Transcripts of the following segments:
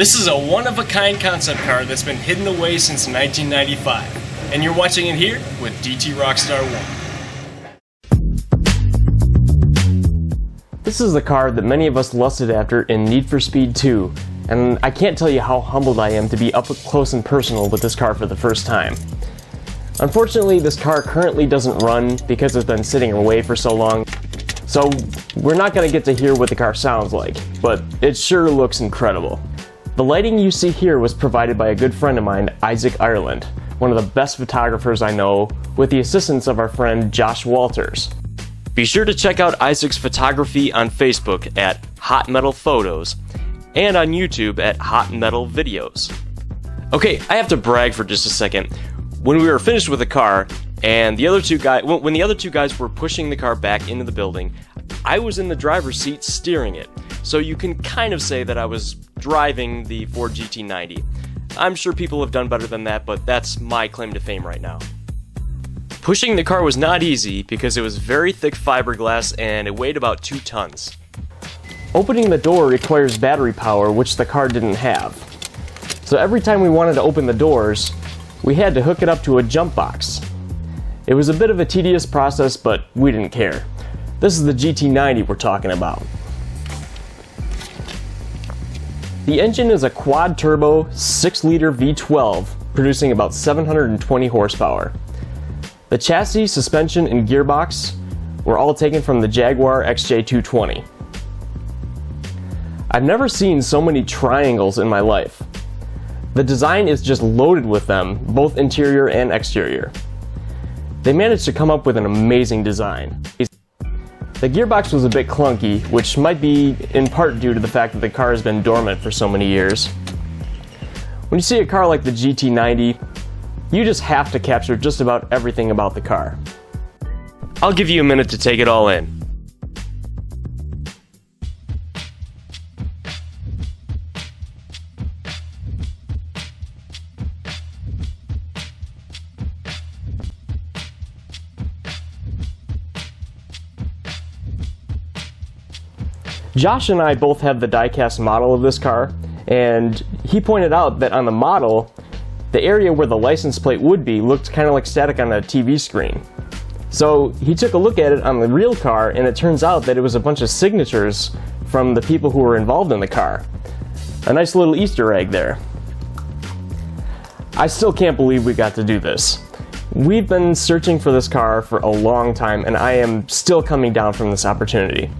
This is a one-of-a-kind concept car that's been hidden away since 1995. And you're watching it here with DT Rockstar 1. This is the car that many of us lusted after in Need for Speed 2, and I can't tell you how humbled I am to be up close and personal with this car for the first time. Unfortunately, this car currently doesn't run because it's been sitting away for so long, so we're not going to get to hear what the car sounds like, but it sure looks incredible. The lighting you see here was provided by a good friend of mine, Isaac Ireland, one of the best photographers I know, with the assistance of our friend Josh Walters. Be sure to check out Isaac's photography on Facebook at Hot Metal Photos and on YouTube at Hot Metal Videos. Okay, I have to brag for just a second. When we were finished with the car, and the other two guys, when the other two guys were pushing the car back into the building, I was in the driver's seat steering it. So you can kind of say that I was driving the Ford GT90. I'm sure people have done better than that, but that's my claim to fame right now. Pushing the car was not easy because it was very thick fiberglass and it weighed about 2 tons. Opening the door requires battery power, which the car didn't have. So every time we wanted to open the doors, we had to hook it up to a jump box. It was a bit of a tedious process, but we didn't care. This is the GT90 we're talking about. The engine is a quad turbo 6 liter V12 producing about 720 horsepower. The chassis, suspension, and gearbox were all taken from the Jaguar XJ220. I've never seen so many triangles in my life. The design is just loaded with them, both interior and exterior. They managed to come up with an amazing design. The gearbox was a bit clunky, which might be in part due to the fact that the car has been dormant for so many years. When you see a car like the GT90, you just have to capture just about everything about the car. I'll give you a minute to take it all in. Josh and I both have the diecast model of this car, and he pointed out that on the model, the area where the license plate would be looked kind of like static on a TV screen. So he took a look at it on the real car, and it turns out that it was a bunch of signatures from the people who were involved in the car. A nice little Easter egg there. I still can't believe we got to do this. We've been searching for this car for a long time, and I am still coming down from this opportunity.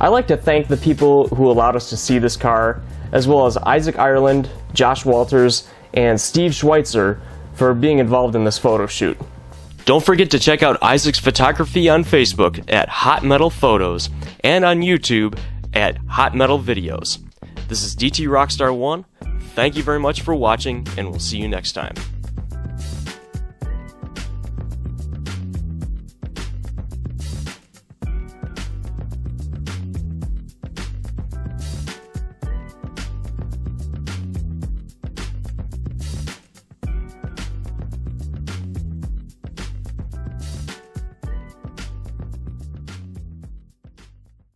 I'd like to thank the people who allowed us to see this car, as well as Isaac Ireland, Josh Walters, and Steve Schweitzer for being involved in this photo shoot. Don't forget to check out Isaac's photography on Facebook at Hot Metal Photos and on YouTube at Hot Metal Videos. This is DT Rockstar 1. Thank you very much for watching, and we'll see you next time.